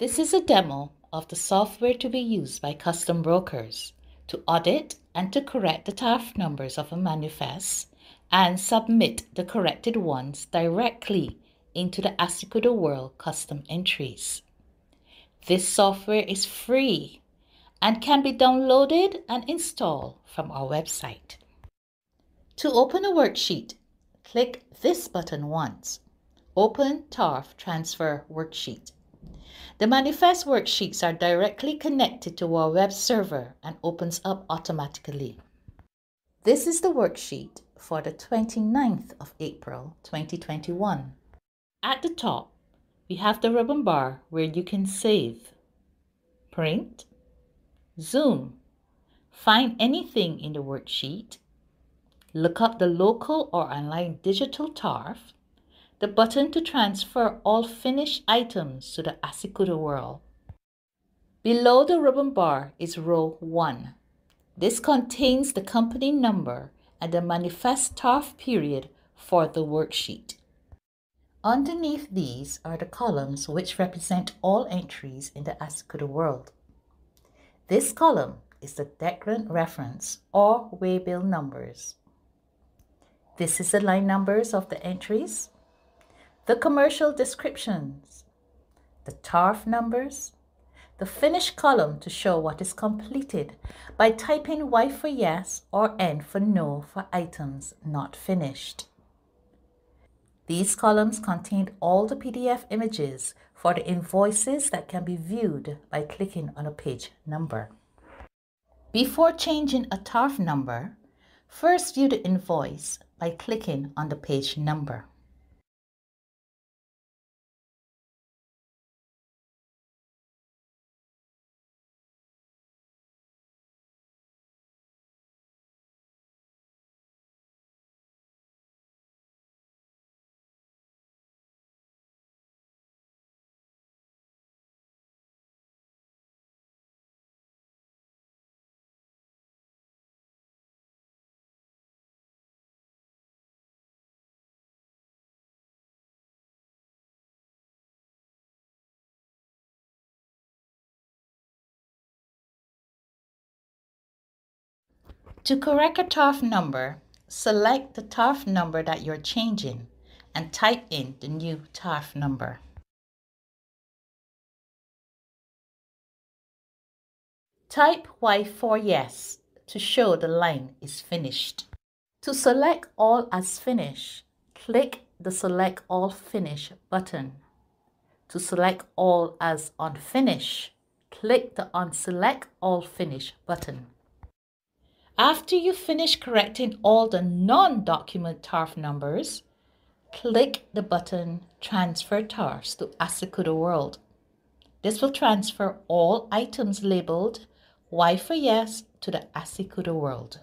This is a demo of the software to be used by custom brokers to audit and to correct the tariff numbers of a manifest and submit the corrected ones directly into the Asycuda World custom entries. This software is free and can be downloaded and installed from our website. To open a worksheet, click this button once. Open TARF Transfer Worksheet. The manifest worksheets are directly connected to our web server and opens up automatically. This is the worksheet for the 29th of April 2021. At the top, we have the ribbon bar where you can save, print, zoom, find anything in the worksheet, look up the local or online digital TARF, the button to transfer all finished items to the Asycuda world. Below the ribbon bar is row 1. This contains the company number and the manifest TARF period for the worksheet. Underneath these are the columns which represent all entries in the Asycuda world. This column is the declarant reference or waybill numbers. This is the line numbers of the entries the commercial descriptions, the TARF numbers, the finish column to show what is completed by typing Y for yes or N for no for items not finished. These columns contain all the PDF images for the invoices that can be viewed by clicking on a page number. Before changing a TARF number, first view the invoice by clicking on the page number. To correct a TARF number, select the TARF number that you're changing and type in the new TARF number. Type Y for yes to show the line is finished. To select all as finish, click the Select All Finish button. To select all as unfinished, click the Unselect All Finish button. After you finish correcting all the non-document TARF numbers, click the button Transfer TARFs to Asycuda World. This will transfer all items labeled Y for Yes to the Asycuda World.